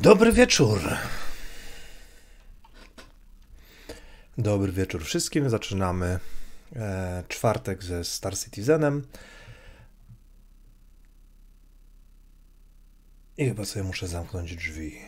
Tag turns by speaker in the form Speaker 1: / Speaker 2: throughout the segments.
Speaker 1: Dobry wieczór. Dobry wieczór wszystkim. Zaczynamy e, czwartek ze Star Citizenem. I chyba sobie muszę zamknąć drzwi.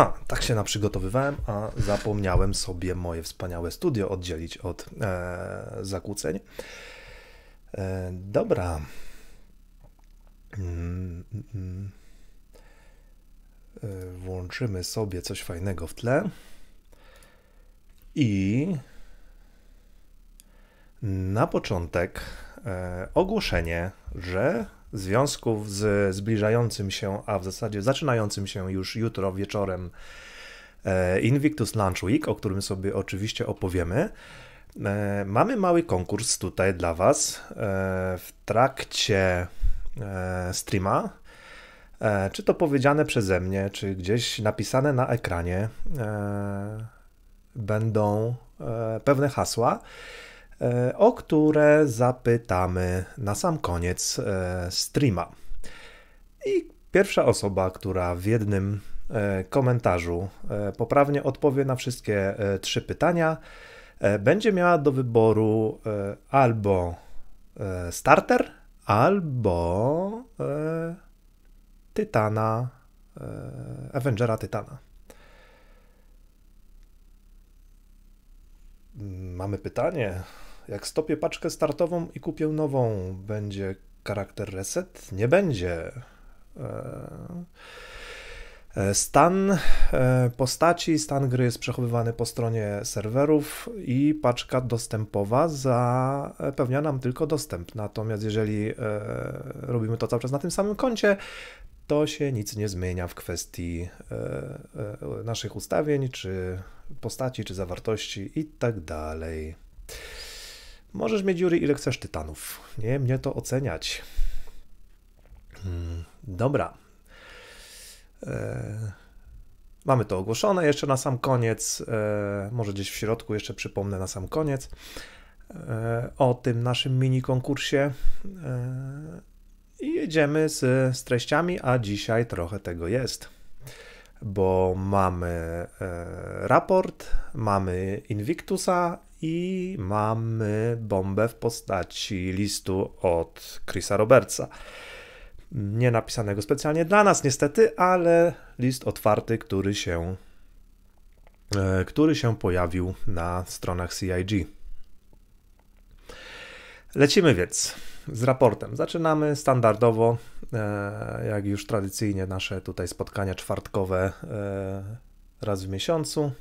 Speaker 1: Ha, tak się naprzygotowywałem, a zapomniałem sobie moje wspaniałe studio oddzielić od e, zakłóceń. E, dobra. Mm, mm, mm. E, włączymy sobie coś fajnego w tle. I na początek e, ogłoszenie, że związków z zbliżającym się, a w zasadzie zaczynającym się już jutro wieczorem e, Invictus Launch Week, o którym sobie oczywiście opowiemy. E, mamy mały konkurs tutaj dla Was e, w trakcie streama. Czy to powiedziane przeze mnie, czy gdzieś napisane na ekranie, będą pewne hasła o które zapytamy na sam koniec e, streama. I pierwsza osoba, która w jednym e, komentarzu poprawnie odpowie na wszystkie trzy pytania, będzie miała do wyboru albo starter, albo Tytana, Avengera Tytana. Mamy pytanie. Jak stopię paczkę startową i kupię nową, będzie charakter reset? Nie będzie. E, e, stan e, postaci, stan gry jest przechowywany po stronie serwerów i paczka dostępowa zapewnia nam tylko dostęp. Natomiast jeżeli robimy to cały czas na tym samym koncie, to się nic nie zmienia w kwestii naszych ustawień, czy postaci, czy zawartości i tak dalej. Możesz mieć, Jury, ile chcesz tytanów. Nie mnie to oceniać. Hmm, dobra. E, mamy to ogłoszone jeszcze na sam koniec. E, może gdzieś w środku jeszcze przypomnę na sam koniec e, o tym naszym mini konkursie. I jedziemy z, z treściami, a dzisiaj trochę tego jest bo mamy raport, mamy Invictusa i mamy bombę w postaci listu od Chrisa Robertsa. Nie napisanego specjalnie dla nas, niestety, ale list otwarty, który się, e, który się pojawił na stronach CIG. Lecimy więc z raportem. Zaczynamy standardowo, e, jak już tradycyjnie nasze tutaj spotkania czwartkowe e, raz w miesiącu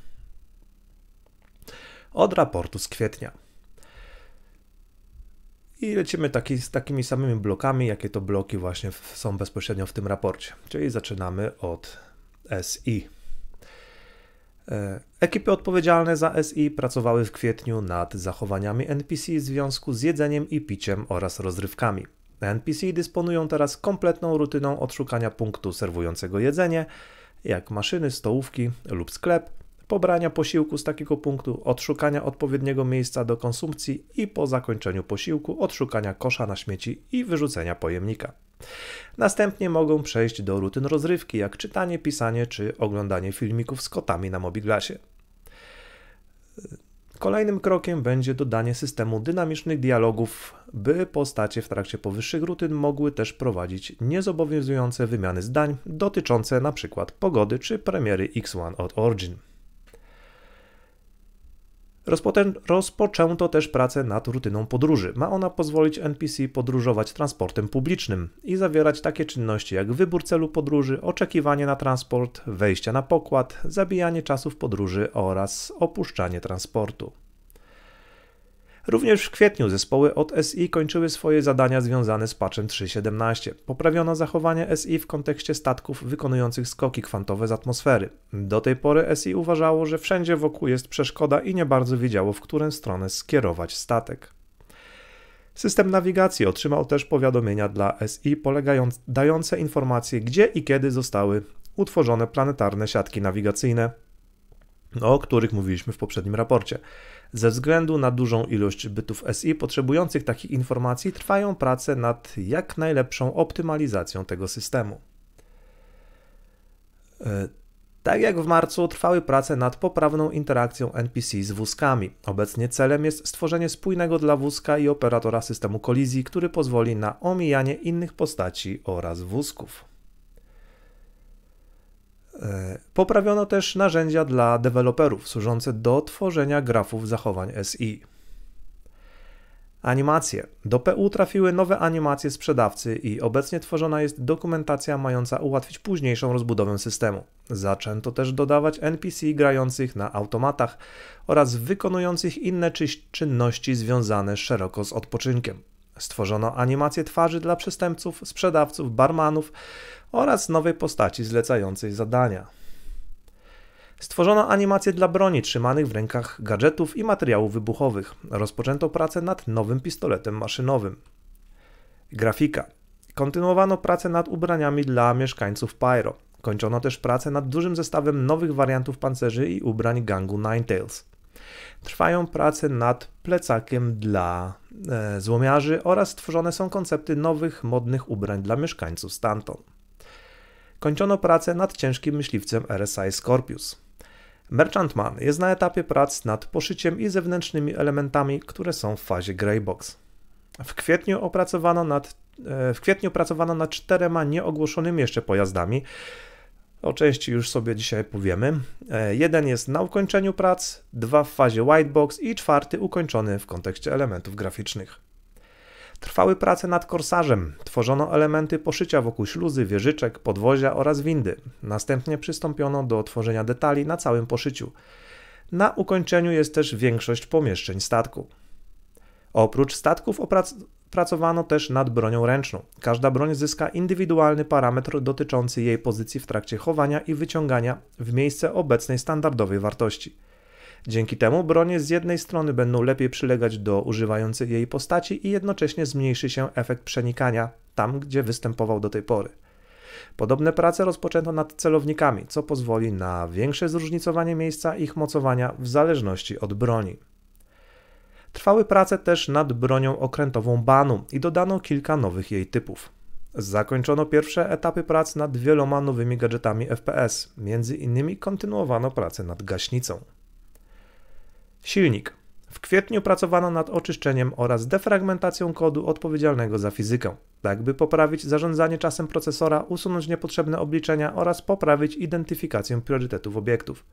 Speaker 1: od raportu z kwietnia. I lecimy taki, z takimi samymi blokami, jakie to bloki właśnie są bezpośrednio w tym raporcie. Czyli zaczynamy od SI. E, ekipy odpowiedzialne za SI pracowały w kwietniu nad zachowaniami NPC w związku z jedzeniem i piciem oraz rozrywkami. NPC dysponują teraz kompletną rutyną odszukania punktu serwującego jedzenie, jak maszyny, stołówki lub sklep, pobrania posiłku z takiego punktu, odszukania odpowiedniego miejsca do konsumpcji i po zakończeniu posiłku odszukania kosza na śmieci i wyrzucenia pojemnika. Następnie mogą przejść do rutyn rozrywki, jak czytanie, pisanie czy oglądanie filmików z kotami na Mobiglasie. Kolejnym krokiem będzie dodanie systemu dynamicznych dialogów, by postacie w trakcie powyższych rutyn mogły też prowadzić niezobowiązujące wymiany zdań dotyczące np. pogody czy premiery X1 od Origin. Rozpoczęto też pracę nad rutyną podróży. Ma ona pozwolić NPC podróżować transportem publicznym i zawierać takie czynności jak wybór celu podróży, oczekiwanie na transport, wejście na pokład, zabijanie czasów podróży oraz opuszczanie transportu. Również w kwietniu zespoły od SI kończyły swoje zadania związane z patchem 3.17. Poprawiono zachowanie SI w kontekście statków wykonujących skoki kwantowe z atmosfery. Do tej pory SI uważało, że wszędzie wokół jest przeszkoda i nie bardzo wiedziało, w którą stronę skierować statek. System nawigacji otrzymał też powiadomienia dla SI polegające, dające informacje, gdzie i kiedy zostały utworzone planetarne siatki nawigacyjne, o których mówiliśmy w poprzednim raporcie. Ze względu na dużą ilość bytów SI potrzebujących takich informacji trwają prace nad jak najlepszą optymalizacją tego systemu. E, tak jak w marcu trwały prace nad poprawną interakcją NPC z wózkami. Obecnie celem jest stworzenie spójnego dla wózka i operatora systemu kolizji, który pozwoli na omijanie innych postaci oraz wózków. E, poprawiono też narzędzia dla deweloperów służące do tworzenia grafów zachowań SI. Animacje. Do PU trafiły nowe animacje sprzedawcy i obecnie tworzona jest dokumentacja mająca ułatwić późniejszą rozbudowę systemu. Zaczęto też dodawać NPC grających na automatach oraz wykonujących inne czynności związane szeroko z odpoczynkiem. Stworzono animacje twarzy dla przestępców, sprzedawców, barmanów oraz nowej postaci zlecającej zadania. Stworzono animacje dla broni trzymanych w rękach gadżetów i materiałów wybuchowych. Rozpoczęto pracę nad nowym pistoletem maszynowym. Grafika. Kontynuowano pracę nad ubraniami dla mieszkańców Pyro. Kończono też pracę nad dużym zestawem nowych wariantów pancerzy i ubrań gangu Ninetales. Trwają prace nad plecakiem dla e, złomiarzy oraz stworzone są koncepty nowych, modnych ubrań dla mieszkańców Stanton. Kończono pracę nad ciężkim myśliwcem RSI Scorpius. Merchantman jest na etapie prac nad poszyciem i zewnętrznymi elementami, które są w fazie Greybox. W kwietniu opracowano nad, e, w kwietniu pracowano nad czterema nieogłoszonymi jeszcze pojazdami. O części już sobie dzisiaj powiemy. E, jeden jest na ukończeniu prac, dwa w fazie Whitebox i czwarty ukończony w kontekście elementów graficznych. Trwały prace nad korsarzem, tworzono elementy poszycia wokół śluzy, wieżyczek, podwozia oraz windy. Następnie przystąpiono do tworzenia detali na całym poszyciu. Na ukończeniu jest też większość pomieszczeń statku. Oprócz statków opracowano też nad bronią ręczną. Każda broń zyska indywidualny parametr dotyczący jej pozycji w trakcie chowania i wyciągania w miejsce obecnej standardowej wartości. Dzięki temu bronie z jednej strony będą lepiej przylegać do używającej jej postaci i jednocześnie zmniejszy się efekt przenikania tam, gdzie występował do tej pory. Podobne prace rozpoczęto nad celownikami, co pozwoli na większe zróżnicowanie miejsca ich mocowania w zależności od broni. Trwały prace też nad bronią okrętową Banu i dodano kilka nowych jej typów. Zakończono pierwsze etapy prac nad wieloma nowymi gadżetami FPS, między innymi kontynuowano pracę nad gaśnicą. Silnik. W kwietniu pracowano nad oczyszczeniem oraz defragmentacją kodu odpowiedzialnego za fizykę, tak by poprawić zarządzanie czasem procesora, usunąć niepotrzebne obliczenia oraz poprawić identyfikację priorytetów obiektów.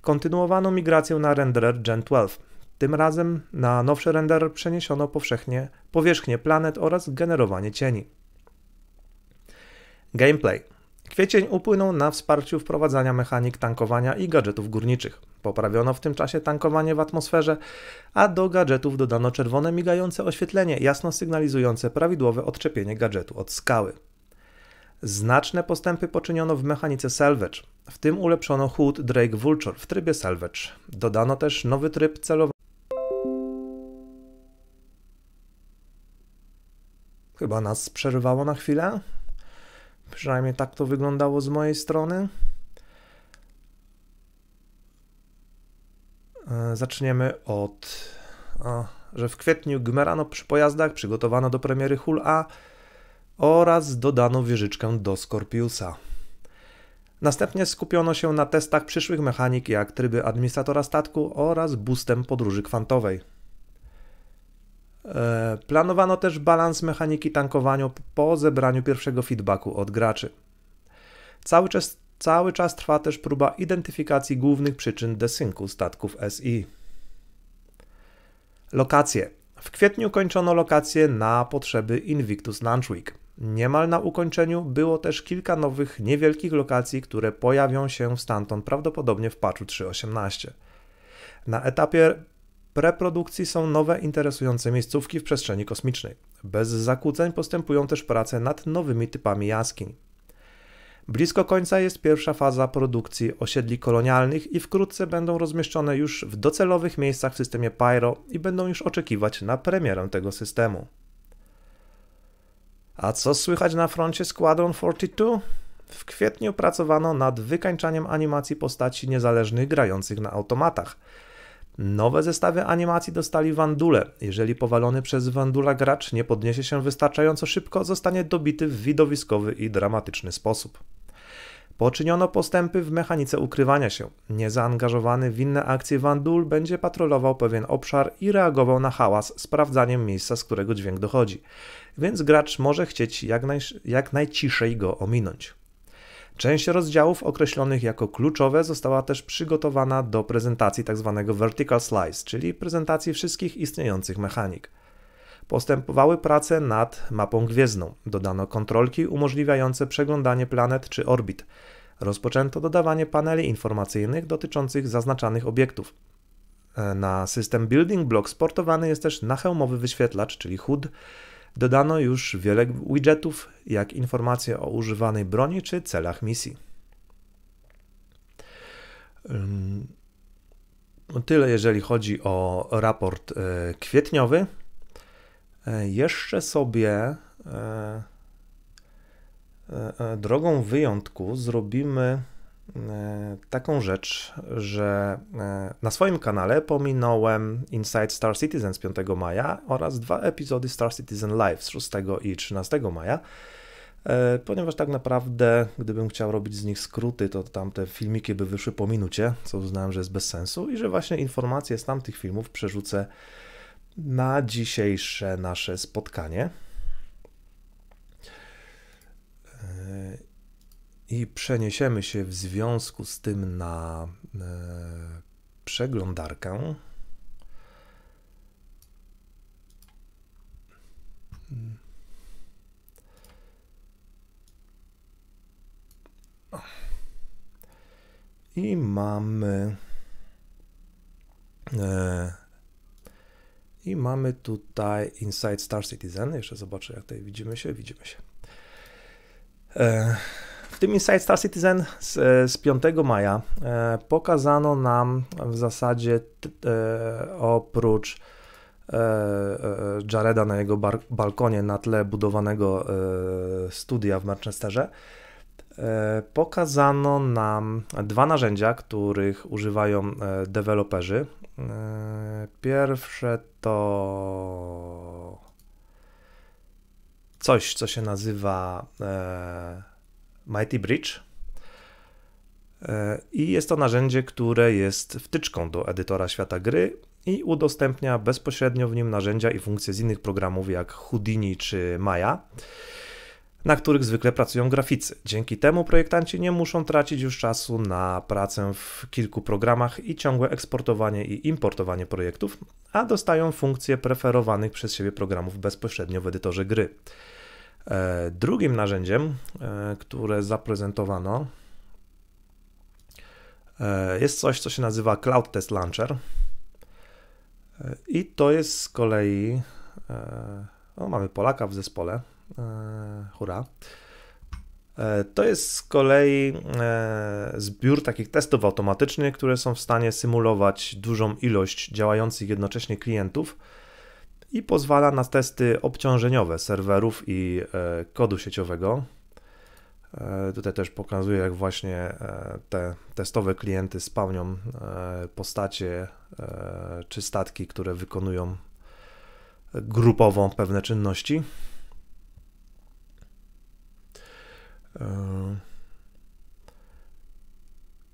Speaker 1: Kontynuowano migrację na renderer Gen 12. Tym razem na nowszy renderer przeniesiono powszechnie powierzchnię planet oraz generowanie cieni. Gameplay. Kwiecień upłynął na wsparciu wprowadzania mechanik tankowania i gadżetów górniczych. Poprawiono w tym czasie tankowanie w atmosferze, a do gadżetów dodano czerwone migające oświetlenie jasno sygnalizujące prawidłowe odczepienie gadżetu od skały. Znaczne postępy poczyniono w mechanice salvage. W tym ulepszono HUD Drake Vulture w trybie salvage. Dodano też nowy tryb celowania. Chyba nas przerywało na chwilę. Przynajmniej tak to wyglądało z mojej strony. E, zaczniemy od, że w kwietniu gmerano przy pojazdach, przygotowano do premiery Hull A oraz dodano wieżyczkę do Scorpiusa. Następnie skupiono się na testach przyszłych mechanik, jak tryby administratora statku oraz boostem podróży kwantowej. E, planowano też balans mechaniki tankowania po zebraniu pierwszego feedbacku od graczy. Cały czas, cały czas trwa też próba identyfikacji głównych przyczyn desynku statków SI. Lokacje. W kwietniu kończono lokacje na potrzeby Invictus Launch Week. Niemal na ukończeniu było też kilka nowych, niewielkich lokacji, które pojawią się stamtąd prawdopodobnie w patchu 3.18. Na etapie preprodukcji są nowe, interesujące miejscówki w przestrzeni kosmicznej. Bez zakłóceń postępują też prace nad nowymi typami jaskiń. Blisko końca jest pierwsza faza produkcji osiedli kolonialnych i wkrótce będą rozmieszczone już w docelowych miejscach w systemie Pyro i będą już oczekiwać na premierę tego systemu. A co słychać na froncie Squadron 42? W kwietniu pracowano nad wykańczaniem animacji postaci niezależnych grających na automatach. Nowe zestawy animacji dostali Wandule. Jeżeli powalony przez Wandula gracz nie podniesie się wystarczająco szybko, zostanie dobity w widowiskowy i dramatyczny sposób. Poczyniono postępy w mechanice ukrywania się. Niezaangażowany w inne akcje Wandul będzie patrolował pewien obszar i reagował na hałas sprawdzaniem miejsca, z którego dźwięk dochodzi, więc gracz może chcieć jak, naj, jak najciszej go ominąć. Część rozdziałów określonych jako kluczowe została też przygotowana do prezentacji tzw. Tak vertical slice, czyli prezentacji wszystkich istniejących mechanik. Postępowały prace nad mapą gwiezdną. Dodano kontrolki umożliwiające przeglądanie planet czy orbit. Rozpoczęto dodawanie paneli informacyjnych dotyczących zaznaczanych obiektów. E, na system Building Block sportowany jest też nachełmowy wyświetlacz, czyli HUD, Dodano już wiele widgetów, jak informacje o używanej broni czy celach misji. No tyle, jeżeli chodzi o raport e, kwietniowy. E, jeszcze sobie e, drogą wyjątku zrobimy taką rzecz, że e, na swoim kanale pominąłem Inside Star Citizen z 5 maja oraz dwa epizody Star Citizen Live z 6 i 13 maja, e, ponieważ tak naprawdę, gdybym chciał robić z nich skróty, to tamte filmiki by wyszły po minucie, co uznałem, że jest bez sensu i że właśnie informacje z tamtych filmów przerzucę na dzisiejsze nasze spotkanie i przeniesiemy się w związku z tym na e, przeglądarkę. I mamy e, i mamy tutaj Inside Star Citizen. Jeszcze zobaczę, jak tutaj widzimy się. Widzimy się. E, tym Inside Star Citizen z, z 5 maja e, pokazano nam w zasadzie e, oprócz e, e, Jareda na jego bar, balkonie na tle budowanego e, studia w Manchesterze, e, pokazano nam dwa narzędzia, których używają deweloperzy. Pierwsze to coś, co się nazywa Mighty Bridge. E, I jest to narzędzie, które jest wtyczką do edytora świata gry i udostępnia bezpośrednio w nim narzędzia i funkcje z innych programów jak Houdini czy Maya, na których zwykle pracują graficy. Dzięki temu projektanci nie muszą tracić już czasu na pracę w kilku programach i ciągłe eksportowanie i importowanie projektów, a dostają funkcje preferowanych przez siebie programów bezpośrednio w edytorze gry. E, drugim narzędziem, e, które zaprezentowano, e, jest coś, co się nazywa Cloud Test Launcher. I to jest z kolei. O, mamy Polaka w zespole. Hurra. To jest z kolei zbiór takich testów automatycznych, które są w stanie symulować dużą ilość działających jednocześnie klientów i pozwala na testy obciążeniowe serwerów i e, kodu sieciowego. E, tutaj też pokazuję, jak właśnie e, te testowe klienty spełnią postacie czy statki, które wykonują grupowo pewne czynności.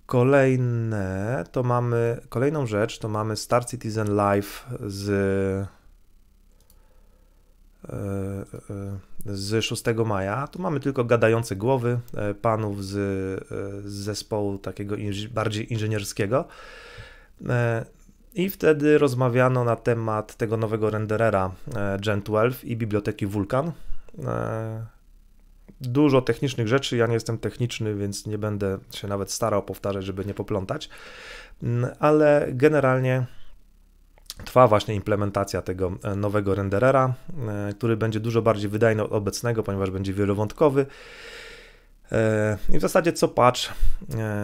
Speaker 1: Kolejne to mamy, kolejną rzecz to mamy Star Citizen Live z z 6 maja. Tu mamy tylko gadające głowy e, panów z, z zespołu takiego bardziej inżynierskiego. I wtedy rozmawiano na temat tego nowego renderera Gen 12 i biblioteki Vulkan. Dużo technicznych rzeczy. Ja nie jestem techniczny, więc nie będę się nawet starał powtarzać, żeby nie poplątać. Mm, ale generalnie trwa właśnie implementacja tego e, nowego renderera, e, który będzie dużo bardziej wydajny od obecnego, ponieważ będzie wielowątkowy. I w zasadzie co patch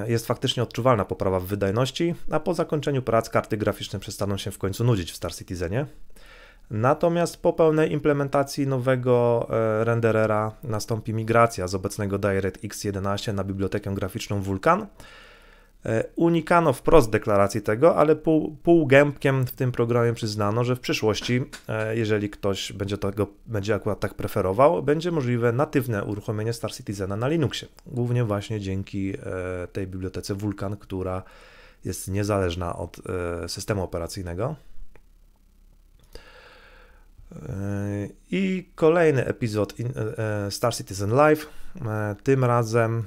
Speaker 1: jest faktycznie odczuwalna poprawa w wydajności, a po zakończeniu prac karty graficzne przestaną się w końcu nudzić w Star Citizenie. Natomiast po pełnej implementacji nowego renderera nastąpi migracja z obecnego DirectX 11 na bibliotekę graficzną Vulkan, E, unikano wprost deklaracji tego, ale pół, półgębkiem w tym programie przyznano, że w przyszłości, e, jeżeli ktoś będzie tego będzie akurat tak preferował, będzie możliwe natywne uruchomienie Star Citizena na Linuxie. Głównie właśnie dzięki e, tej bibliotece Vulkan, która jest niezależna od systemu operacyjnego. I kolejny epizod Star Citizen Live, tym razem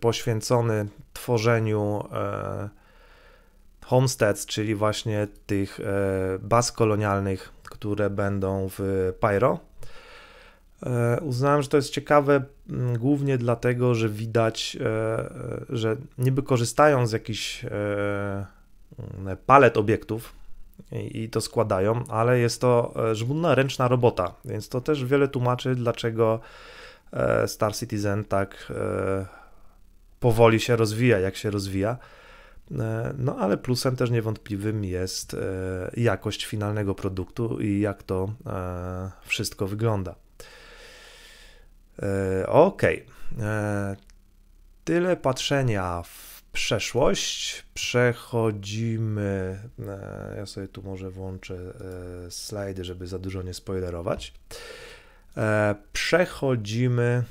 Speaker 1: poświęcony tworzeniu e, homesteads, czyli właśnie tych e, baz kolonialnych, które będą w Pyro. E, uznałem, że to jest ciekawe głównie dlatego, że widać, że niby korzystają z jakichś palet obiektów i to składają, ale jest to żmudna ręczna robota, więc to też wiele tłumaczy, dlaczego Star Citizen tak powoli się rozwija, jak się rozwija. E, no ale plusem też niewątpliwym jest e, jakość finalnego produktu i jak to e, wszystko wygląda. Ok. Tyle patrzenia w przeszłość. Przechodzimy. Ja sobie tu może włączę slajdy, żeby za dużo nie spoilerować. Przechodzimy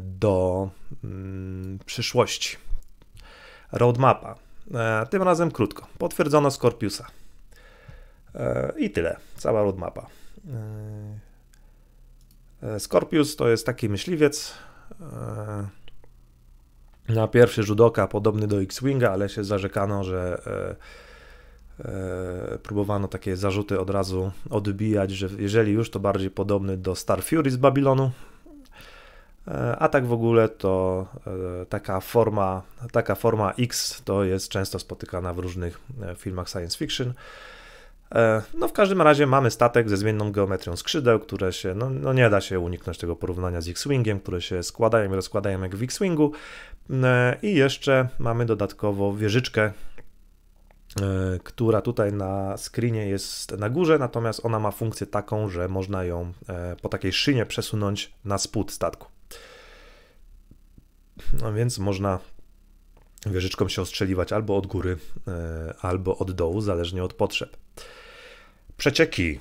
Speaker 1: do mm, przyszłości. Roadmapa. E, tym razem krótko. Potwierdzono Scorpiusa. E, I tyle. Cała roadmapa. Scorpius to jest taki myśliwiec. Na pierwszy rzut oka podobny do X-Winga, ale się zarzekano, że próbowano takie zarzuty od razu odbijać, że jeżeli już to bardziej podobny do Star Fury z Babilonu, E, a tak w ogóle to e, taka forma, taka forma X to jest często spotykana w różnych e, filmach science fiction. No w każdym razie mamy statek ze zmienną geometrią skrzydeł, które się, no, no nie da się uniknąć tego porównania z X-Wingiem, które się składają i rozkładają jak w X-Wingu. I jeszcze mamy dodatkowo wieżyczkę, która tutaj na screenie jest na górze, natomiast ona ma funkcję taką, że można ją po takiej szynie przesunąć na spód statku. No więc można wieżyczką się ostrzeliwać albo od góry, e, albo od dołu, zależnie od potrzeb. Przecieki.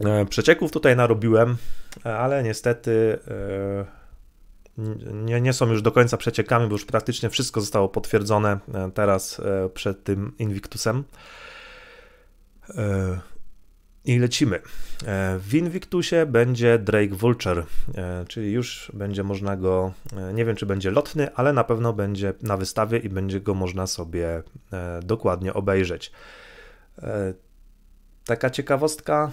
Speaker 1: E, przecieków tutaj narobiłem, ale niestety e, nie, nie są już do końca przeciekami, bo już praktycznie wszystko zostało potwierdzone teraz przed tym Invictusem. I lecimy. E, w Invictusie będzie Drake Vulture, e, czyli już będzie można go, e, nie wiem czy będzie lotny, ale na pewno będzie na wystawie i będzie go można sobie dokładnie obejrzeć. Taka ciekawostka,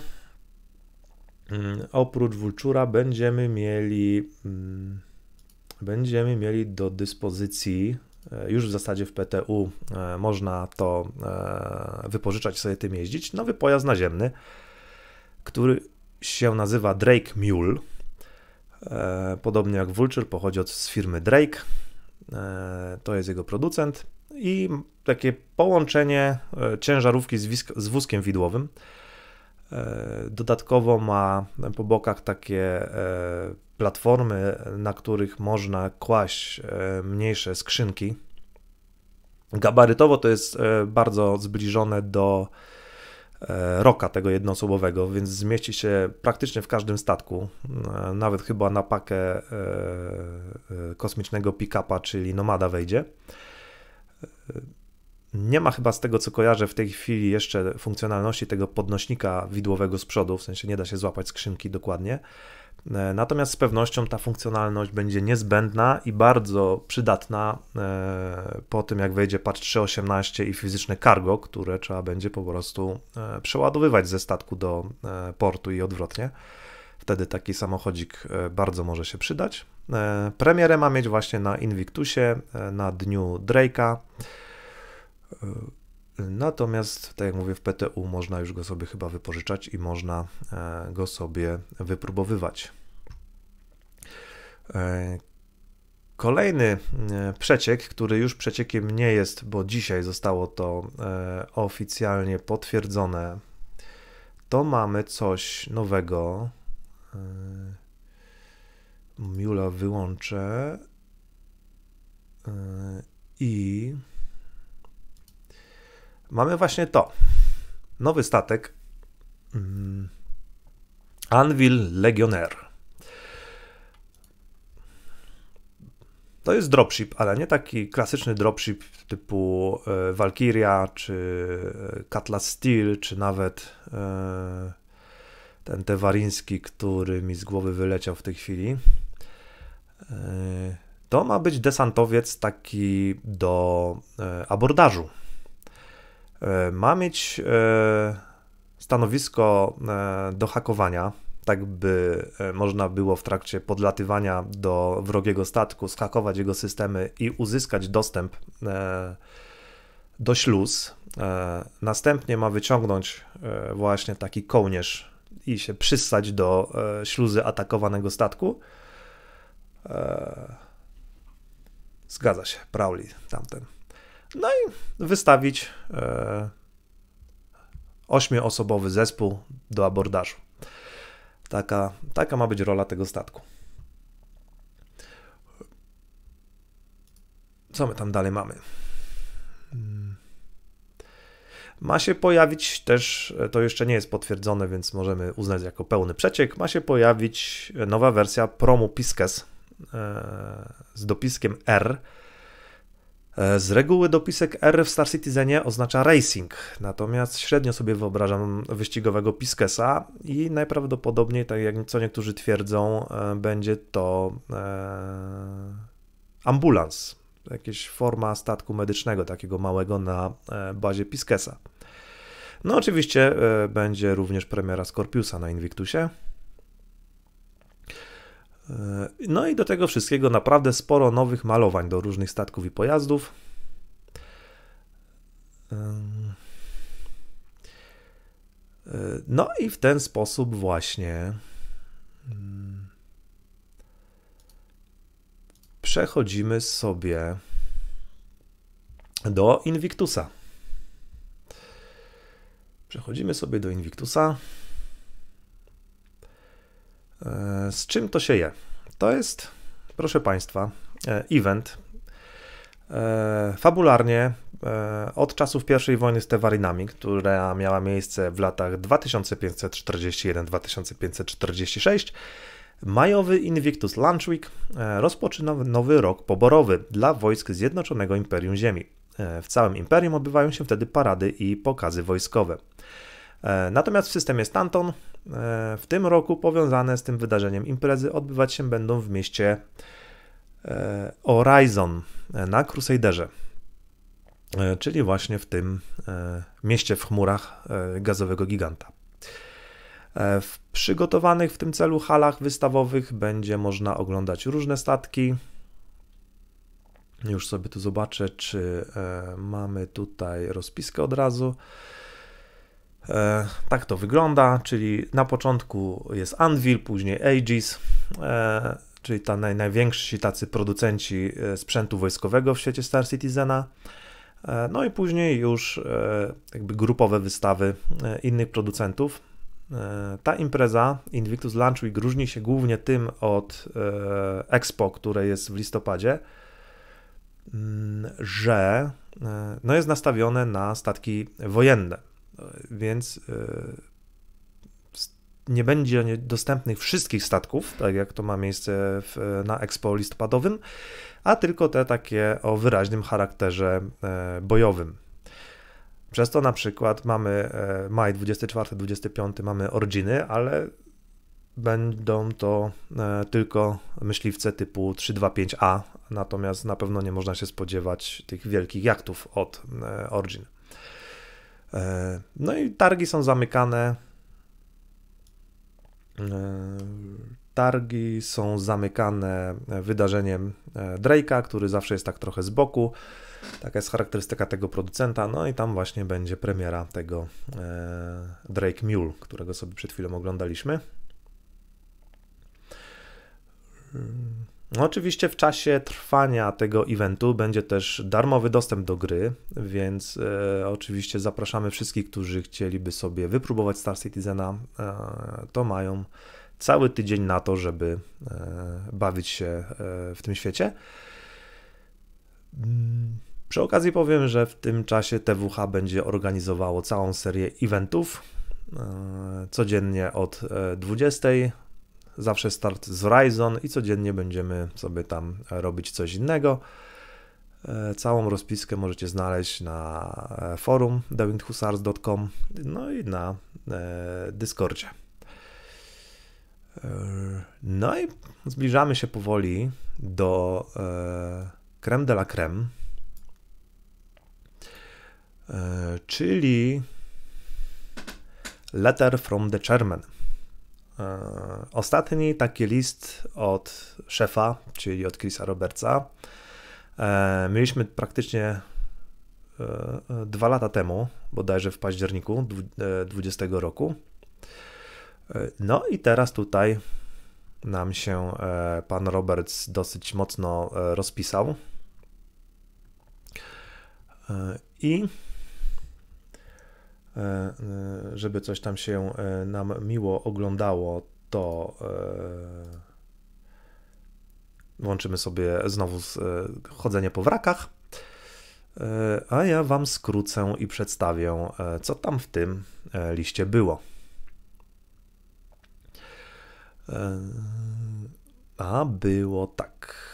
Speaker 1: mm, oprócz Vultura będziemy mieli mm, będziemy mieli do dyspozycji już w zasadzie w PTU można to wypożyczać sobie tym jeździć. Nowy pojazd naziemny który się nazywa Drake Mule. E, podobnie jak Vulture, pochodzi od z firmy Drake. E, to jest jego producent. I takie połączenie e, ciężarówki z, wisk, z wózkiem widłowym. Dodatkowo ma po bokach takie platformy, na których można kłaść mniejsze skrzynki. Gabarytowo to jest bardzo zbliżone do E, roka tego jednoosobowego, więc zmieści się praktycznie w każdym statku, e, nawet chyba na pakę e, kosmicznego pick-upa, czyli Nomada wejdzie. Nie ma chyba z tego, co kojarzę w tej chwili jeszcze funkcjonalności tego podnośnika widłowego z przodu, w sensie nie da się złapać skrzynki dokładnie. E, natomiast z pewnością ta funkcjonalność będzie niezbędna i bardzo przydatna e, po tym, jak wejdzie patch 3.18 i fizyczne cargo, które trzeba będzie po prostu e, przeładowywać ze statku do portu i odwrotnie. Wtedy taki samochodzik bardzo może się przydać. Premierę ma mieć właśnie na Invictusie, na dniu Drake'a. Natomiast, tak jak mówię, w PTU można już go sobie chyba wypożyczać i można e, go sobie wypróbowywać. Kolejny przeciek, który już przeciekiem nie jest, bo dzisiaj zostało to oficjalnie potwierdzone, to mamy coś nowego. Mula wyłączę. I mamy właśnie to. Nowy statek. Mm. Anvil Legionnaire. To jest dropship, ale nie taki klasyczny dropship typu e, Valkyria, czy e, Cutlass Steel, czy nawet e, ten Tewariński, który mi z głowy wyleciał w tej chwili. To ma być desantowiec taki do abordażu. Ma mieć stanowisko do hakowania, tak by można było w trakcie podlatywania do wrogiego statku skakować jego systemy i uzyskać dostęp do śluz. Następnie ma wyciągnąć właśnie taki kołnierz i się przystać do śluzy atakowanego statku. Zgadza się, Prowley tamten. No i wystawić e, ośmioosobowy zespół do abordażu. Taka, taka ma być rola tego statku. Co my tam dalej mamy? Hmm. Ma się pojawić też, to jeszcze nie jest potwierdzone, więc możemy uznać jako pełny przeciek, ma się pojawić nowa wersja Promu Piskes e, z dopiskiem R. E, z reguły dopisek R w Star Citizenie oznacza racing, natomiast średnio sobie wyobrażam wyścigowego Piskesa i najprawdopodobniej, tak jak co niektórzy twierdzą, e, będzie to ambulans, jakaś forma statku medycznego, takiego małego na bazie Piskesa. No oczywiście będzie również premiera Scorpiusa na Invictusie. I do tego wszystkiego naprawdę sporo nowych malowań do różnych statków i pojazdów. E, no i w ten sposób właśnie przechodzimy sobie do Invictusa. Przechodzimy sobie do Invictusa. Z czym to się je? To jest, proszę Państwa, e, event e, fabularnie od czasów I wojny z Tewarinami, która miała miejsce w latach 2541-2546. Majowy Invictus Launch Week rozpoczyna nowy rok poborowy dla wojsk Zjednoczonego Imperium Ziemi. W całym imperium odbywają się wtedy parady i pokazy wojskowe. Natomiast w systemie Stanton E, w tym roku powiązane z tym wydarzeniem imprezy odbywać się będą w mieście e, Horizon e, na Crusaderze, czyli właśnie w tym mieście w chmurach gazowego giganta. W przygotowanych w tym celu halach wystawowych będzie można oglądać różne statki. Już sobie tu zobaczę, czy mamy tutaj rozpiskę od razu. E, tak to wygląda, czyli na początku jest Anvil, później Aegis, e, czyli ta naj, najwięksi tacy producenci e, sprzętu wojskowego w świecie Star Citizena. No i później już jakby grupowe wystawy innych producentów. Ta impreza Invictus Launch Week różni się głównie tym od Expo, które jest w listopadzie, mm, że no jest nastawione na statki wojenne więc e, nie będzie dostępnych wszystkich statków, tak jak to ma miejsce w, na Expo listopadowym, a tylko te takie o wyraźnym charakterze e, bojowym. Przez to na przykład mamy e, maj 24-25 mamy Originy, ale będą to tylko myśliwce typu 325A, natomiast na pewno nie można się spodziewać tych wielkich jachtów od Origin. E, no i targi są zamykane. E, targi są zamykane wydarzeniem e, Drake'a, który zawsze jest tak trochę z boku. Taka jest charakterystyka tego producenta. No i tam właśnie będzie premiera tego Drake Mule, którego sobie przed chwilą oglądaliśmy. No, oczywiście w czasie trwania tego eventu będzie też darmowy dostęp do gry, więc e, oczywiście zapraszamy wszystkich, którzy chcieliby sobie wypróbować Star Citizena. E, to mają cały tydzień na to, żeby e, bawić się e, w tym świecie. Mm, przy okazji powiem, że w tym czasie TWH będzie organizowało całą serię eventów e, codziennie od 20 zawsze start z Horizon i codziennie będziemy sobie tam robić coś innego. E, całą rozpiskę możecie znaleźć na e, forum thewingedhussars.com no i na e, Discordzie. No i zbliżamy się powoli do creme de la creme, czyli Letter from the Chairman. E, ostatni taki list od szefa, czyli od Chrisa Robertsa, e, mieliśmy praktycznie e, dwa lata temu, bodajże w październiku 2020 roku. No i teraz tutaj nam się pan Roberts dosyć mocno rozpisał. I żeby coś tam się e, nam miło oglądało, to włączymy sobie znowu chodzenie po wrakach. A ja Wam skrócę i przedstawię, co tam w tym liście było. A było tak.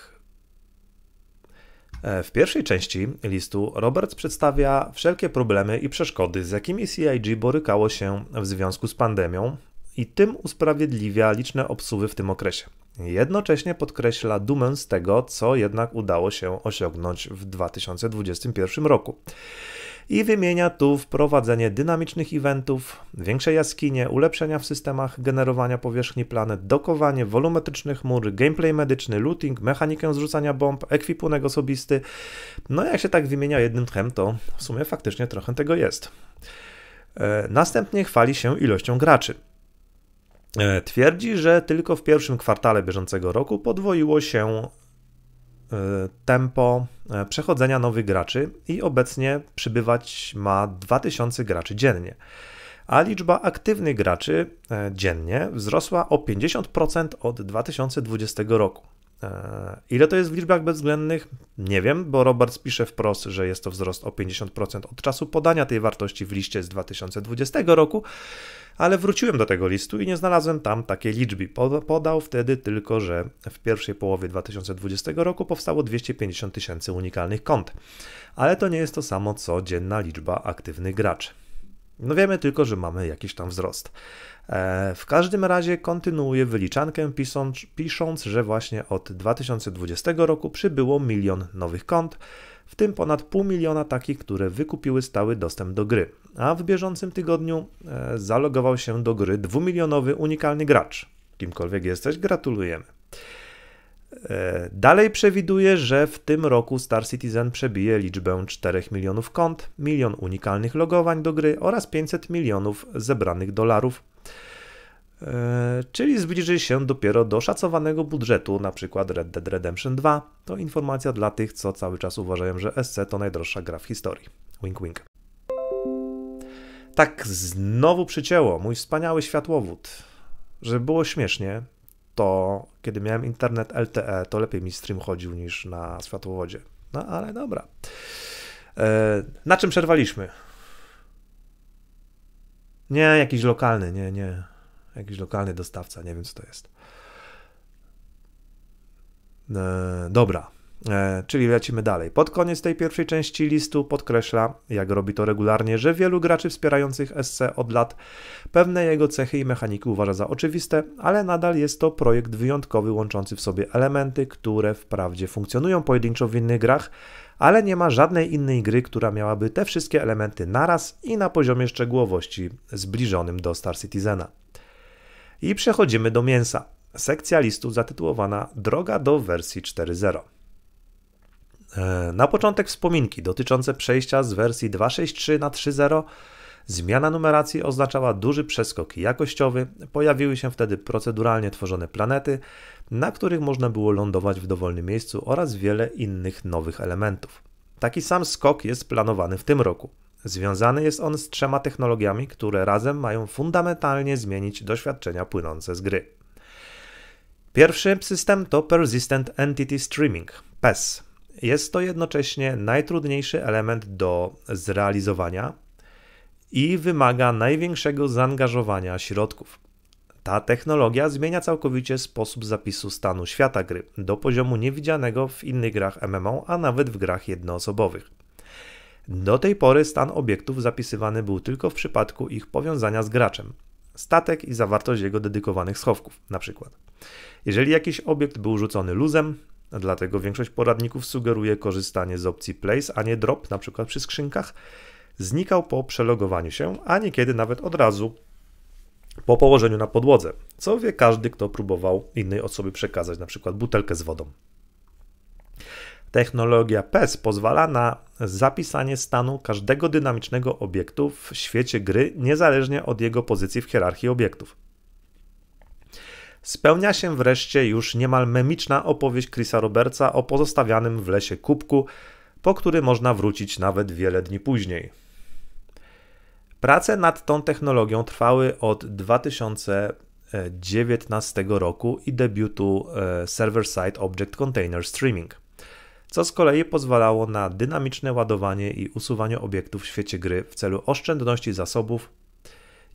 Speaker 1: E, w pierwszej części listu Roberts przedstawia wszelkie problemy i przeszkody, z jakimi CIG borykało się w związku z pandemią i tym usprawiedliwia liczne obsuwy w tym okresie. Jednocześnie podkreśla dumę z tego, co jednak udało się osiągnąć w 2021 roku i wymienia tu wprowadzenie dynamicznych eventów, większe jaskinie, ulepszenia w systemach generowania powierzchni planet, dokowanie wolumetrycznych chmur, gameplay medyczny, looting, mechanikę zrzucania bomb, ekwipunek osobisty. No jak się tak wymienia jednym tchem, to w sumie faktycznie trochę tego jest. E, następnie chwali się ilością graczy. E, twierdzi, że tylko w pierwszym kwartale bieżącego roku podwoiło się tempo e, przechodzenia nowych graczy i obecnie przybywać ma 2000 graczy dziennie. A liczba aktywnych graczy e, dziennie wzrosła o 50% od 2020 roku. Ile to jest w liczbach bezwzględnych? Nie wiem, bo Roberts pisze wprost, że jest to wzrost o 50% od czasu podania tej wartości w liście z 2020 roku, ale wróciłem do tego listu i nie znalazłem tam takiej liczby. Podał wtedy tylko, że w pierwszej połowie 2020 roku powstało 250 tysięcy unikalnych kont. Ale to nie jest to samo co dzienna liczba aktywnych graczy. No wiemy tylko, że mamy jakiś tam wzrost. E, w każdym razie kontynuuję wyliczankę, pisząc, pisząc, że właśnie od 2020 roku przybyło milion nowych kont, w tym ponad pół miliona takich, które wykupiły stały dostęp do gry. A w bieżącym tygodniu e, zalogował się do gry dwumilionowy unikalny gracz. Kimkolwiek jesteś, gratulujemy. E, dalej przewiduje, że w tym roku Star Citizen przebije liczbę 4 milionów kont, milion unikalnych logowań do gry oraz 500 milionów zebranych dolarów E, czyli zbliży się dopiero do szacowanego budżetu, na przykład Red Dead Redemption 2. To informacja dla tych, co cały czas uważają, że SC to najdroższa gra w historii. Wink wink. Tak, znowu przycięło mój wspaniały światłowód. Żeby było śmiesznie, to kiedy miałem internet LTE, to lepiej mi stream chodził niż na światłowodzie. No ale dobra. E, na czym przerwaliśmy? Nie, jakiś lokalny, nie, nie. Jakiś lokalny dostawca, nie wiem co to jest. E, dobra, czyli lecimy dalej. Pod koniec tej pierwszej części listu podkreśla, jak robi to regularnie, że wielu graczy wspierających SC od lat pewne jego cechy i mechaniki uważa za oczywiste, ale nadal jest to projekt wyjątkowy, łączący w sobie elementy, które wprawdzie funkcjonują pojedynczo w innych grach, ale nie ma żadnej innej gry, która miałaby te wszystkie elementy naraz i na poziomie szczegółowości zbliżonym do Star Citizena. I przechodzimy do mięsa. Sekcja listu zatytułowana Droga do wersji 4.0. E, na początek wspominki dotyczące przejścia z wersji 2.6.3 na 3.0 Zmiana numeracji oznaczała duży przeskok jakościowy, pojawiły się wtedy proceduralnie tworzone planety, na których można było lądować w dowolnym miejscu oraz wiele innych nowych elementów. Taki sam skok jest planowany w tym roku. Związany jest on z trzema technologiami, które razem mają fundamentalnie zmienić doświadczenia płynące z gry. Pierwszy system to Persistent Entity Streaming PES. Jest to jednocześnie najtrudniejszy element do zrealizowania i wymaga największego zaangażowania środków. Ta technologia zmienia całkowicie sposób zapisu stanu świata gry do poziomu niewidzianego w innych grach MMO, a nawet w grach jednoosobowych. Do tej pory stan obiektów zapisywany był tylko w przypadku ich powiązania z graczem. Statek i zawartość jego dedykowanych schowków, na przykład. Jeżeli jakiś obiekt był rzucony luzem, dlatego większość poradników sugeruje korzystanie z opcji place, a nie drop, na przykład przy skrzynkach, znikał po przelogowaniu się, a niekiedy nawet od razu po położeniu na podłodze, co wie każdy, kto próbował innej osobie przekazać na przykład butelkę z wodą. Technologia PES pozwala na zapisanie stanu każdego dynamicznego obiektu w świecie gry, niezależnie od jego pozycji w hierarchii obiektów. Spełnia się wreszcie już niemal memiczna opowieść Chrisa Robertsa o pozostawianym w lesie kubku, po który można wrócić nawet wiele dni później. Prace nad tą technologią trwały od 2019 roku i debiutu e, Server-Side Object Container Streaming, co z kolei pozwalało na dynamiczne ładowanie i usuwanie obiektów w świecie gry w celu oszczędności zasobów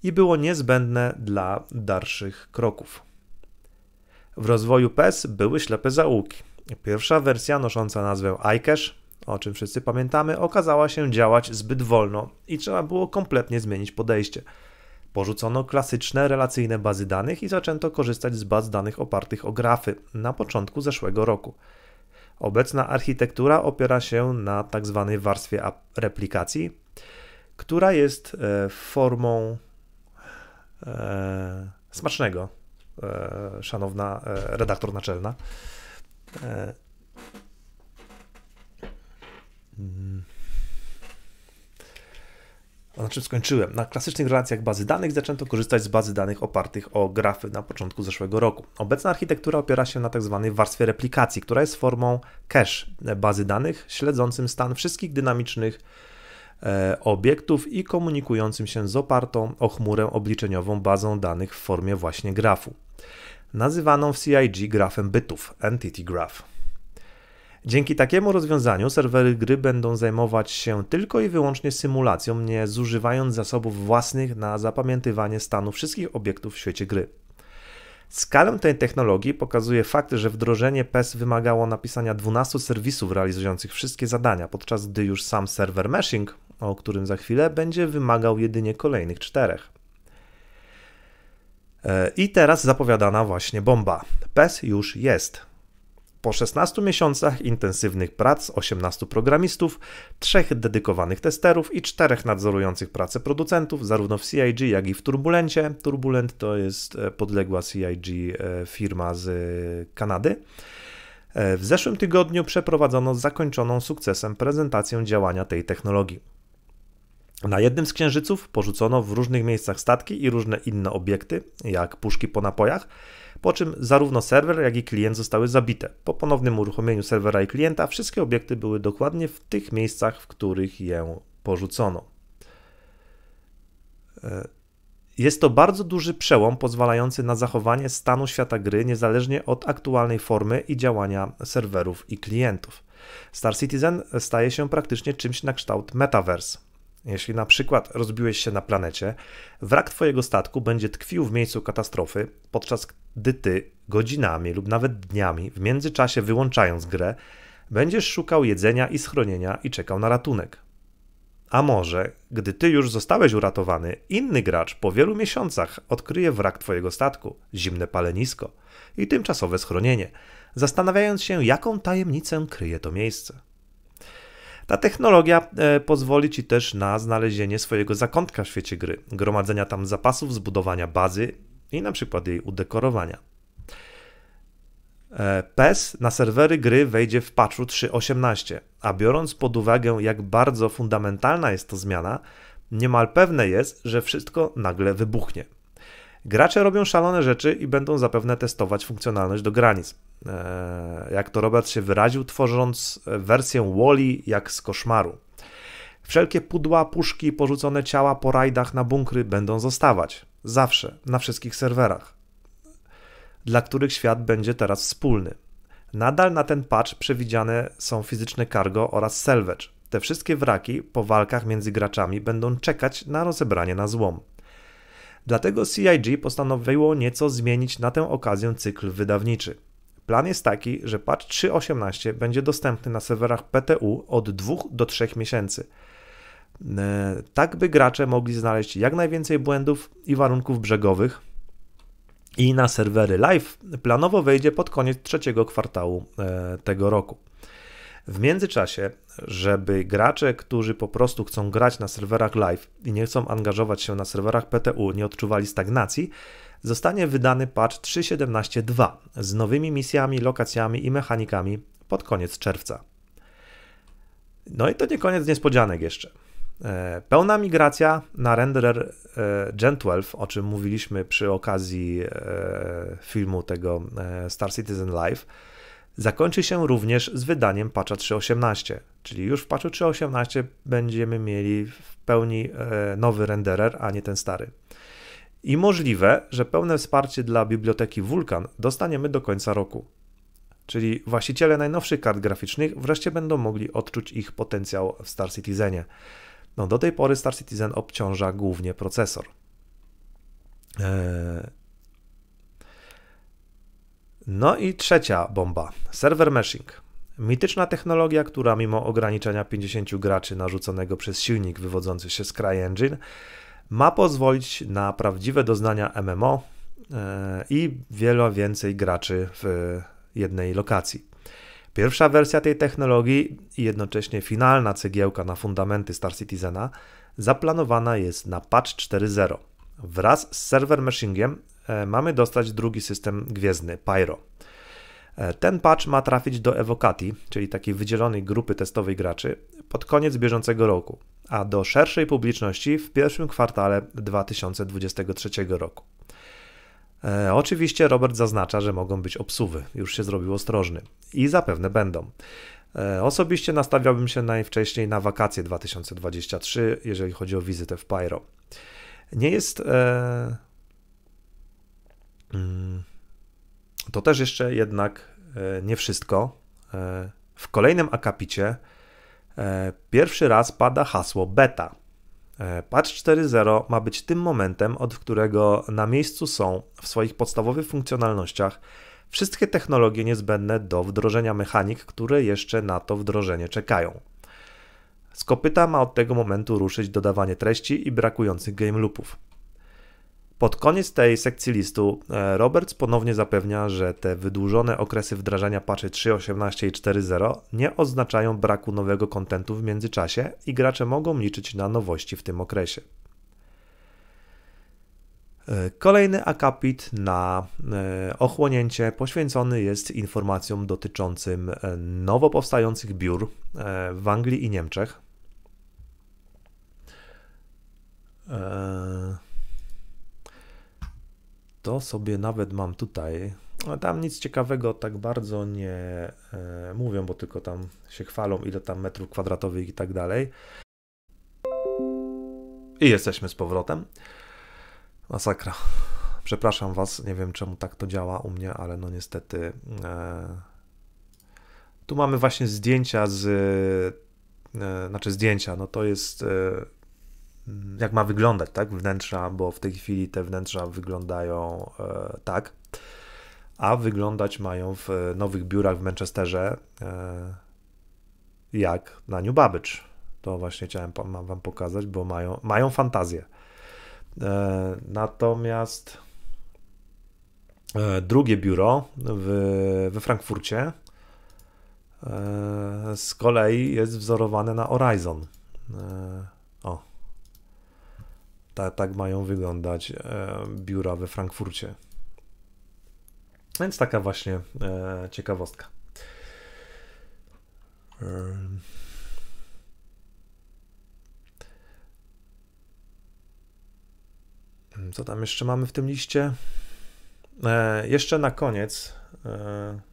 Speaker 1: i było niezbędne dla dalszych kroków. W rozwoju PES były ślepe zaułki. Pierwsza wersja nosząca nazwę iCache o czym wszyscy pamiętamy, okazała się działać zbyt wolno i trzeba było kompletnie zmienić podejście. Porzucono klasyczne relacyjne bazy danych i zaczęto korzystać z baz danych opartych o grafy na początku zeszłego roku. Obecna architektura opiera się na tzw. Tak warstwie replikacji, która jest e, formą e, smacznego, szanowna e, redaktor naczelna. E, na czym skończyłem? Na klasycznych relacjach bazy danych zaczęto korzystać z bazy danych opartych o grafy na początku zeszłego roku. Obecna architektura opiera się na tzw. Tak warstwie replikacji, która jest formą cache bazy danych, śledzącym stan wszystkich dynamicznych e, obiektów i komunikującym się z opartą o chmurę obliczeniową bazą danych w formie właśnie grafu, nazywaną w CIG grafem bytów, Entity Graph. Dzięki takiemu rozwiązaniu serwery gry będą zajmować się tylko i wyłącznie symulacją, nie zużywając zasobów własnych na zapamiętywanie stanu wszystkich obiektów w świecie gry. Skalę tej technologii pokazuje fakt, że wdrożenie PES wymagało napisania 12 serwisów realizujących wszystkie zadania, podczas gdy już sam serwer meshing, o którym za chwilę, będzie wymagał jedynie kolejnych czterech. E, I teraz zapowiadana właśnie bomba. PES już jest. Po 16 miesiącach intensywnych prac 18 programistów, 3 dedykowanych testerów i 4 nadzorujących pracę producentów, zarówno w CIG, jak i w Turbulencie. Turbulent to jest e, podległa CIG e, firma z Kanady. W zeszłym tygodniu przeprowadzono zakończoną sukcesem prezentację działania tej technologii. Na jednym z księżyców porzucono w różnych miejscach statki i różne inne obiekty, jak puszki po napojach, po czym zarówno serwer, jak i klient zostały zabite. Po ponownym uruchomieniu serwera i klienta wszystkie obiekty były dokładnie w tych miejscach, w których je porzucono. E, jest to bardzo duży przełom pozwalający na zachowanie stanu świata gry niezależnie od aktualnej formy i działania serwerów i klientów. Star Citizen staje się praktycznie czymś na kształt metaverse. Jeśli na przykład rozbiłeś się na planecie, wrak twojego statku będzie tkwił w miejscu katastrofy, podczas gdy ty godzinami lub nawet dniami, w międzyczasie wyłączając grę, będziesz szukał jedzenia i schronienia i czekał na ratunek. A może, gdy ty już zostałeś uratowany, inny gracz po wielu miesiącach odkryje wrak twojego statku, zimne palenisko i tymczasowe schronienie, zastanawiając się, jaką tajemnicę kryje to miejsce. Ta technologia e, pozwoli Ci też na znalezienie swojego zakątka w świecie gry, gromadzenia tam zapasów, zbudowania bazy i na przykład jej udekorowania. E, PES na serwery gry wejdzie w patchu 3.18, a biorąc pod uwagę, jak bardzo fundamentalna jest to zmiana, Niemal pewne jest, że wszystko nagle wybuchnie. Gracze robią szalone rzeczy i będą zapewne testować funkcjonalność do granic. Eee, jak to Robert się wyraził, tworząc wersję Wally jak z koszmaru. Wszelkie pudła, puszki, porzucone ciała po rajdach na bunkry będą zostawać. Zawsze, na wszystkich serwerach, dla których świat będzie teraz wspólny. Nadal na ten patch przewidziane są fizyczne cargo oraz salvage. Te wszystkie wraki po walkach między graczami będą czekać na rozebranie na złom. Dlatego CIG postanowiło nieco zmienić na tę okazję cykl wydawniczy. Plan jest taki, że patch 3.18 będzie dostępny na serwerach PTU od 2 do 3 miesięcy. E, tak by gracze mogli znaleźć jak najwięcej błędów i warunków brzegowych. I na serwery live planowo wejdzie pod koniec trzeciego kwartału e, tego roku. W międzyczasie, żeby gracze, którzy po prostu chcą grać na serwerach live i nie chcą angażować się na serwerach PTU, nie odczuwali stagnacji, zostanie wydany patch 3.17.2 z nowymi misjami, lokacjami i mechanikami pod koniec czerwca. No i to nie koniec niespodzianek jeszcze. E, pełna migracja na renderer e, Gen 12, o czym mówiliśmy przy okazji e, filmu tego Star Citizen Live, zakończy się również z wydaniem patcha 3.18, czyli już w patchu 3.18 będziemy mieli w pełni nowy renderer, a nie ten stary. I możliwe, że pełne wsparcie dla biblioteki Vulkan dostaniemy do końca roku. Czyli właściciele najnowszych kart graficznych wreszcie będą mogli odczuć ich potencjał w Star Citizenie. No, do tej pory Star Citizen obciąża głównie procesor. Eee, no i trzecia bomba. Server meshing. Mityczna technologia, która mimo ograniczenia 50 graczy narzuconego przez silnik wywodzący się z CryEngine ma pozwolić na prawdziwe doznania MMO eee, i wiele więcej graczy w jednej lokacji. Pierwsza wersja tej technologii i jednocześnie finalna cegiełka na fundamenty Star Citizena zaplanowana jest na patch 4.0. Wraz z server meshingiem e, mamy dostać drugi system gwiezdny Pyro. E, ten patch ma trafić do Evocati, czyli takiej wydzielonej grupy testowej graczy, pod koniec bieżącego roku, a do szerszej publiczności w pierwszym kwartale 2023 roku. E, oczywiście Robert zaznacza, że mogą być obsuwy, już się zrobił ostrożny i zapewne będą. E, osobiście nastawiałbym się najwcześniej na wakacje 2023, jeżeli chodzi o wizytę w Pyro. Nie jest. E, to też jeszcze jednak e, nie wszystko. E, w kolejnym akapicie e, pierwszy raz pada hasło beta. Patch 4.0 ma być tym momentem, od którego na miejscu są w swoich podstawowych funkcjonalnościach wszystkie technologie niezbędne do wdrożenia mechanik, które jeszcze na to wdrożenie czekają. Z kopyta ma od tego momentu ruszyć dodawanie treści i brakujących game loopów. Pod koniec tej sekcji listu e, Roberts ponownie zapewnia, że te wydłużone okresy wdrażania patchy 3.18 i 4.0 nie oznaczają braku nowego kontentu w międzyczasie i gracze mogą liczyć na nowości w tym okresie. E, kolejny akapit na e, ochłonięcie poświęcony jest informacjom dotyczącym nowo powstających biur w Anglii i Niemczech. To sobie nawet mam tutaj. Tam nic ciekawego tak bardzo nie e, mówią, bo tylko tam się chwalą, ile tam metrów kwadratowych i tak dalej. I jesteśmy z powrotem. Masakra. Przepraszam Was, nie wiem czemu tak to działa u mnie, ale no niestety. E, tu mamy właśnie zdjęcia z. E, znaczy zdjęcia, no to jest. E, jak ma wyglądać, tak? Wnętrza, bo w tej chwili te wnętrza wyglądają e, tak, a wyglądać mają w nowych biurach w Manchesterze e, jak na New Babbage. To właśnie chciałem Wam pokazać, bo mają, mają fantazję. E, natomiast e, drugie biuro w, we Frankfurcie e, z kolei jest wzorowane na Horizon. Ta, tak mają wyglądać e, biura we Frankfurcie. Więc taka właśnie e, ciekawostka. Co tam jeszcze mamy w tym liście? E, jeszcze na koniec. E,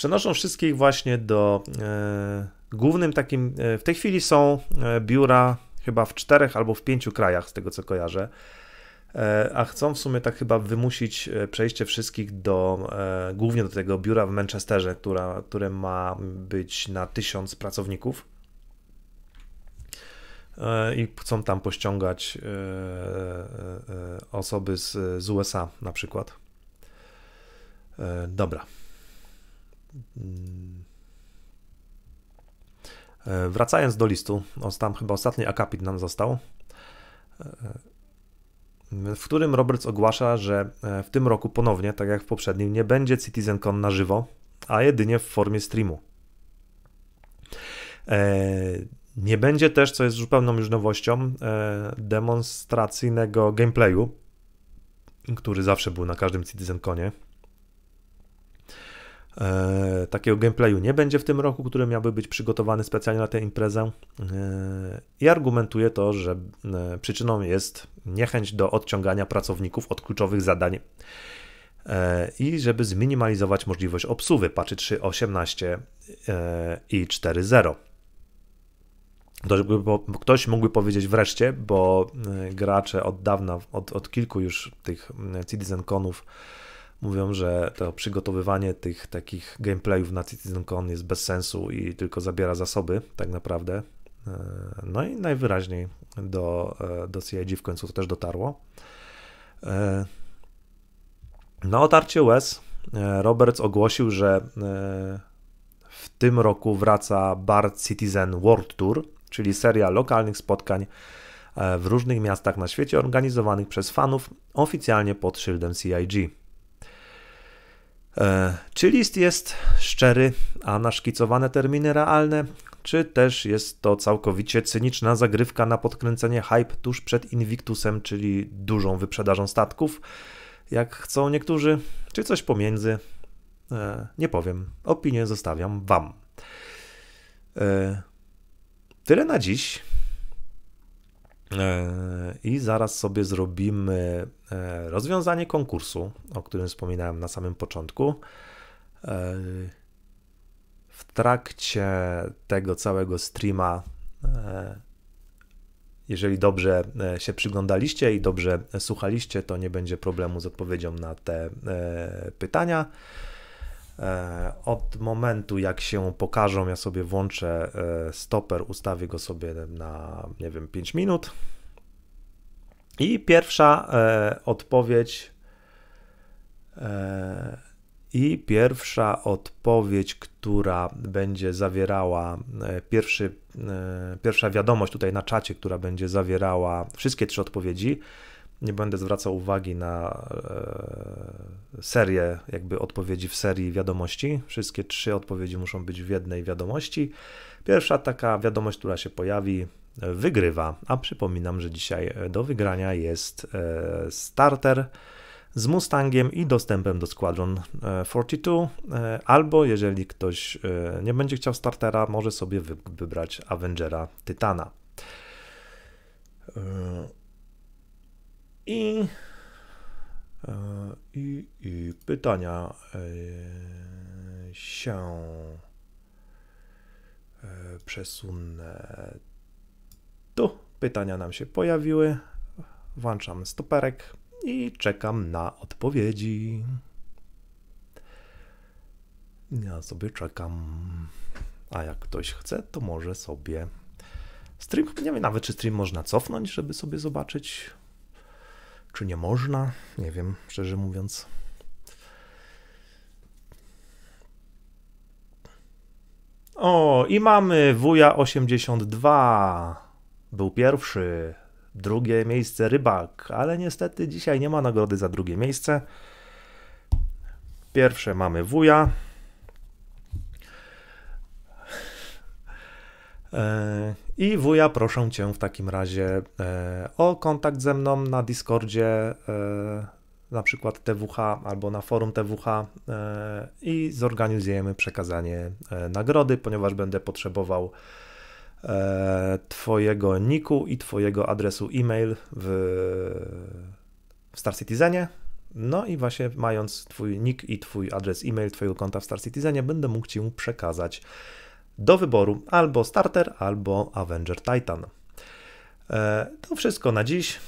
Speaker 1: przenoszą wszystkich właśnie do e, głównym takim. E, w tej chwili są e, biura chyba w czterech albo w pięciu krajach, z tego co kojarzę. A chcą w sumie tak chyba wymusić przejście wszystkich do, głównie do tego biura w Manchesterze, która, które ma być na tysiąc pracowników i chcą tam pościągać osoby z, z USA na przykład. Dobra. Mm. Wracając do listu, tam chyba ostatni akapit nam został w którym Roberts ogłasza, że e, w tym roku ponownie, tak jak w poprzednim, nie będzie CitizenCon na żywo, a jedynie w formie streamu. E, nie będzie też, co jest zupełną już nowością, e, demonstracyjnego gameplayu, który zawsze był na każdym CitizenConie. E, takiego gameplayu nie będzie w tym roku, który miałby być przygotowany specjalnie na tę imprezę. E, I argumentuje to, że e, przyczyną jest niechęć do odciągania pracowników od kluczowych zadań i żeby zminimalizować możliwość obsuwy patchy 3.18 i 4.0. Ktoś mógłby powiedzieć wreszcie, bo gracze od dawna, od, od kilku już tych CitizenConów mówią, że to przygotowywanie tych takich gameplayów na CitizenCon jest bez sensu i tylko zabiera zasoby tak naprawdę. E, no i najwyraźniej do, e, do CIG w końcu to też dotarło. E, na otarcie łez Roberts ogłosił, że w tym roku wraca Bard Citizen World Tour, czyli seria lokalnych spotkań w różnych miastach na świecie organizowanych przez fanów oficjalnie pod szyldem CIG. E, czy list jest szczery, a naszkicowane terminy realne, czy też jest to całkowicie cyniczna zagrywka na podkręcenie hype tuż przed Invictusem, czyli dużą wyprzedażą statków, jak chcą niektórzy, czy coś pomiędzy? E, nie powiem. Opinię zostawiam Wam. E, tyle na dziś. E, I zaraz sobie zrobimy e, rozwiązanie konkursu, o którym wspominałem na samym początku. E, w trakcie tego całego streama, jeżeli dobrze się przyglądaliście i dobrze słuchaliście, to nie będzie problemu z odpowiedzią na te pytania. Od momentu, jak się pokażą, ja sobie włączę e, stoper, ustawię go sobie na, nie wiem, 5 minut. I pierwsza e, odpowiedź. E, I pierwsza odpowiedź, która będzie zawierała pierwszy, pierwsza wiadomość tutaj na czacie, która będzie zawierała wszystkie trzy odpowiedzi, nie będę zwracał uwagi na e, serię, jakby odpowiedzi w serii wiadomości. Wszystkie trzy odpowiedzi muszą być w jednej wiadomości. Pierwsza taka wiadomość, która się pojawi, wygrywa. A przypominam, że dzisiaj do wygrania jest e, starter z Mustangiem i dostępem do Squadron 42, e, albo jeżeli ktoś nie będzie chciał startera, może sobie wybrać Avengera Tytana. I, e, i, i pytania e, się e, przesunę tu. Pytania nam się pojawiły. Włączam stoperek i czekam na odpowiedzi. Ja sobie czekam. A jak ktoś chce, to może sobie. Stream, nie wiem nawet, czy stream można cofnąć, żeby sobie zobaczyć czy nie można? Nie wiem, szczerze mówiąc. O, i mamy wuja 82. Był pierwszy. Drugie miejsce rybak, ale niestety dzisiaj nie ma nagrody za drugie miejsce. Pierwsze mamy wuja. I wuja, proszę cię w takim razie e, o kontakt ze mną na Discordzie. E, na przykład TWH albo na forum TWH e, i zorganizujemy przekazanie nagrody, ponieważ będę potrzebował Twojego niku i Twojego adresu e-mail w, w Star Citizenie. No i właśnie mając Twój nick i Twój adres e-mail Twojego konta w Star Citizenie, będę mógł Ci przekazać do wyboru albo Starter, albo Avenger Titan. To wszystko na dziś.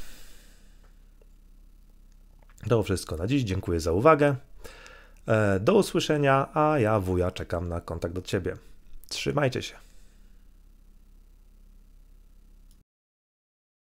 Speaker 1: To wszystko na dziś. Dziękuję za uwagę. E, do usłyszenia, a ja wuja czekam na kontakt do Ciebie. Trzymajcie się.